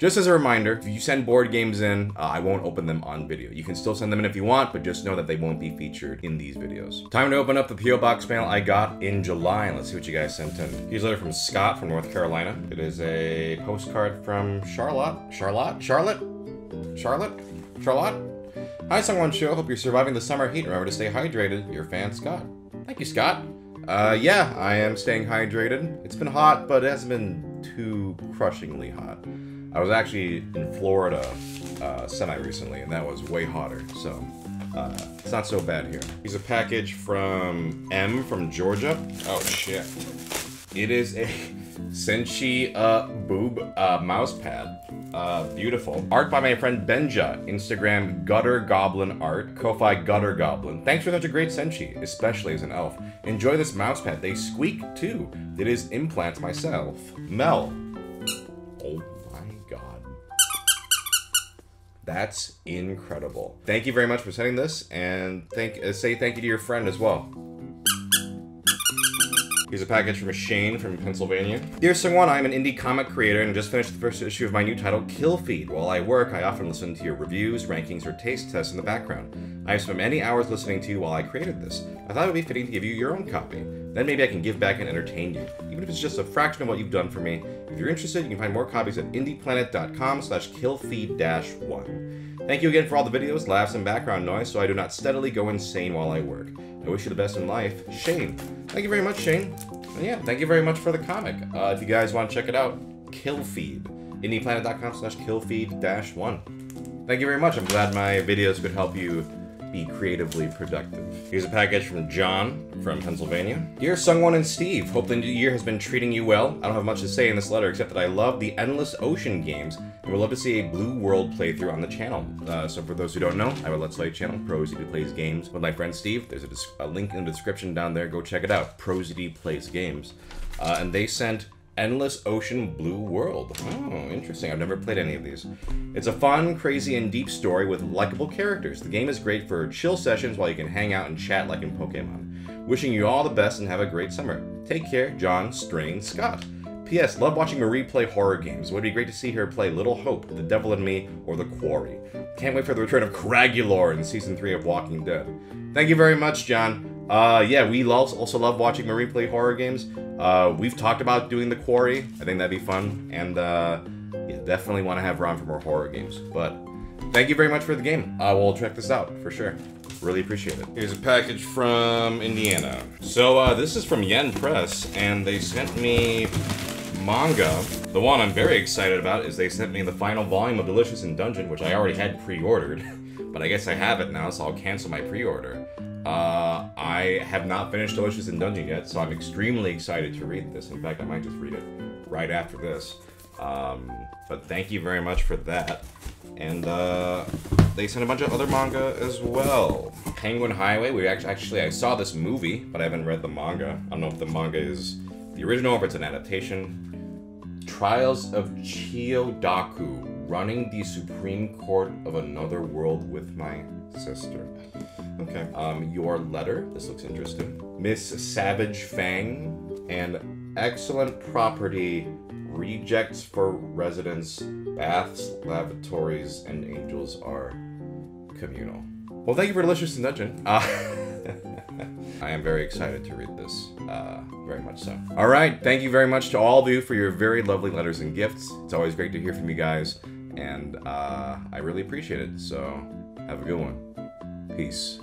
Just as a reminder, if you send board games in, uh, I won't open them on video. You can still send them in if you want, but just know that they won't be featured in these videos. Time to open up the P.O. Box mail I got in July, and let's see what you guys sent in. Here's a letter from Scott from North Carolina. It is a postcard from Charlotte. Charlotte? Charlotte? Charlotte? Charlotte? Hi, Sungwon Cho. Hope you're surviving the summer heat. Remember to stay hydrated. Your fan, Scott. Thank you, Scott. Uh, yeah, I am staying hydrated. It's been hot, but it hasn't been too crushingly hot. I was actually in Florida uh, semi-recently, and that was way hotter, so uh, it's not so bad here. Here's a package from M from Georgia. Oh, shit. It is a Senshi uh, Boob uh, mouse pad. Uh, beautiful. Art by my friend Benja. Instagram Gutter Goblin Art. Ko-Fi Gutter Goblin. Thanks for such a great Senshi, especially as an elf. Enjoy this mouse pad. They squeak too. It is implants myself. Mel. Oh. That's incredible. Thank you very much for sending this, and thank uh, say thank you to your friend as well. Here's a package from Shane from Pennsylvania. Dear Sungwon, I'm an indie comic creator and just finished the first issue of my new title, Kill Feed. While I work, I often listen to your reviews, rankings, or taste tests in the background. I have spent many hours listening to you while I created this. I thought it would be fitting to give you your own copy. Then maybe I can give back and entertain you, even if it's just a fraction of what you've done for me. If you're interested, you can find more copies at indieplanet.com slash killfeed-1. Thank you again for all the videos, laughs, and background noise so I do not steadily go insane while I work. I wish you the best in life. Shane. Thank you very much, Shane. And yeah, thank you very much for the comic. Uh, if you guys want to check it out, Killfeed. IndiePlanet.com slash killfeed-1. Thank you very much. I'm glad my videos could help you be creatively productive. Here's a package from John from Pennsylvania. Dear Sungwon and Steve, hope the new year has been treating you well. I don't have much to say in this letter except that I love the Endless Ocean games and would love to see a Blue World playthrough on the channel. Uh, so for those who don't know, I have a Let's Play channel, ProZD Plays Games, with my friend Steve. There's a, a, link in the description down there. Go check it out. ProZD Plays Games. Uh, and they sent Endless Ocean Blue World. Oh, interesting. I've never played any of these. It's a fun, crazy, and deep story with likable characters. The game is great for chill sessions while you can hang out and chat like in Pokemon. Wishing you all the best and have a great summer. Take care, John Strain Scott. P.S. Love watching Marie play horror games. Would be great to see her play Little Hope, The Devil in Me, or The Quarry. Can't wait for the return of Cragulor in Season 3 of Walking Dead. Thank you very much, John. Uh, yeah, we also love watching Marie play horror games. Uh, we've talked about doing The Quarry. I think that'd be fun. And, uh, yeah, definitely want to have Ron for more horror games. But thank you very much for the game. Uh, we'll check this out, for sure. Really appreciate it. Here's a package from Indiana. So, uh, this is from Yen Press, and they sent me manga. The one I'm very excited about is they sent me the final volume of Delicious in Dungeon, which I already had pre-ordered. but I guess I have it now, so I'll cancel my pre-order. Uh, I have not finished Delicious in Dungeon yet, so I'm extremely excited to read this. In fact, I might just read it right after this. Um, but thank you very much for that. And uh, they sent a bunch of other manga as well. Penguin Highway, we actually, actually, I saw this movie, but I haven't read the manga. I don't know if the manga is the original or if it's an adaptation. Trials of Chiyodaku, running the Supreme Court of Another World with my sister. Okay. Um, your letter. This looks interesting. Miss Savage Fang and excellent property. Rejects for residents. Baths, lavatories, and angels are communal. Well, thank you for Delicious in Dungeon. Uh, I am very excited to read this. Uh, very much so. All right. Thank you very much to all of you for your very lovely letters and gifts. It's always great to hear from you guys, and uh, I really appreciate it. So, have a good one. Peace.